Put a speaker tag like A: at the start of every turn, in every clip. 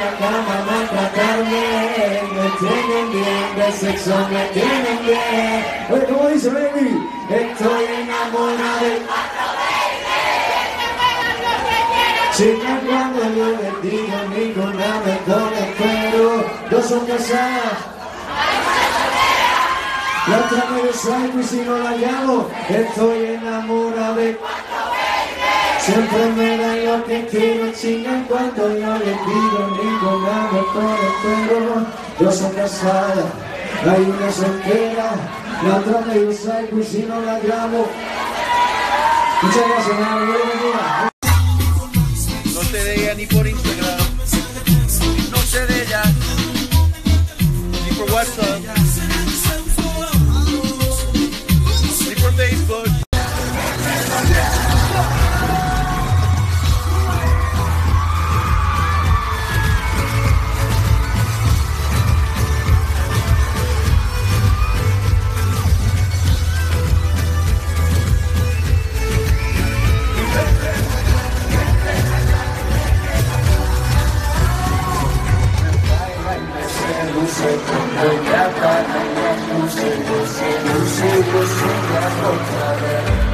A: Cama maltratarme, me tienen bien, de sexo me tienen bien. Oye, ¿cómo dice baby? Estoy enamorado de Chica, cuando yo les digo, ninguna me pone pero dos son casadas. La otra me salgo y si no la llamo, estoy enamorada de Siempre me da lo que quiero, chingan cuando yo les digo, ninguna me pone pero dos son casadas. Hay una soltera, la otra me y si no la llamo. Muchas gracias, mi bendiga.
B: No de ella ni por Instagram. se você me
C: encontrar,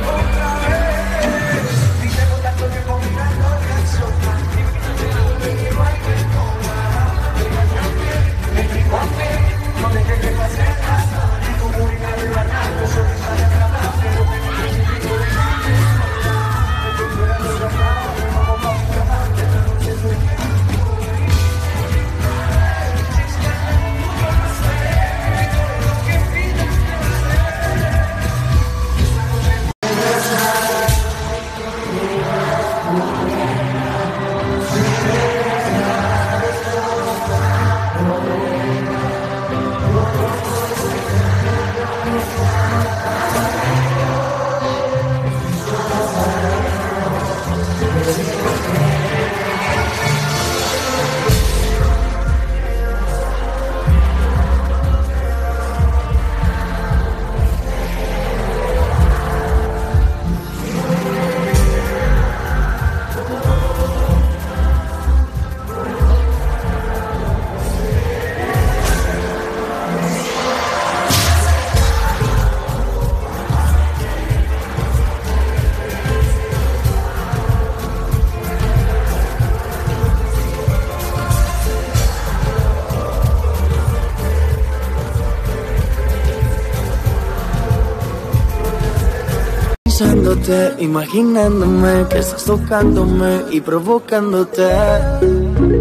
C: Imaginándome que estás tocándome y provocándote.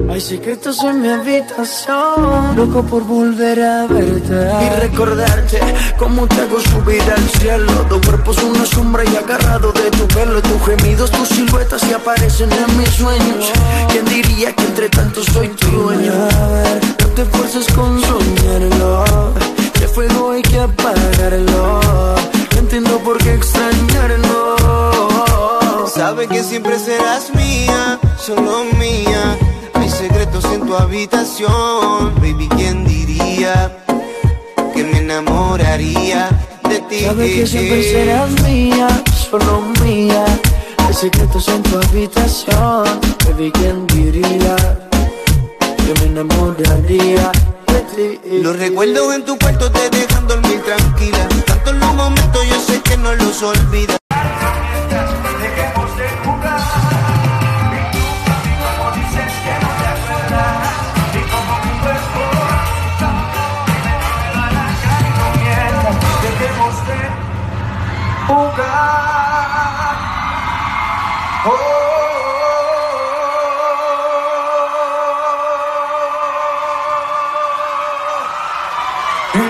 C: Hay secretos en mi habitación, loco por volver a verte y recordarte cómo te hago subir al cielo. Tu cuerpo es una sombra y agarrado de tu pelo, tus gemidos, tus siluetas se aparecen en mis sueños. ¿Quién diría que entre tanto soy tu
D: Sabe que siempre serás mía, solo mía. Hay secretos en tu habitación, baby, ¿quién diría que me enamoraría de ti?
C: Sabes que siempre serás mía, solo mía. Hay secretos en tu habitación, baby, ¿quién diría que me enamoraría de ti?
D: Los recuerdos en tu cuarto te dejan dormir tranquila. Tanto en los momentos yo sé que no los olvidas.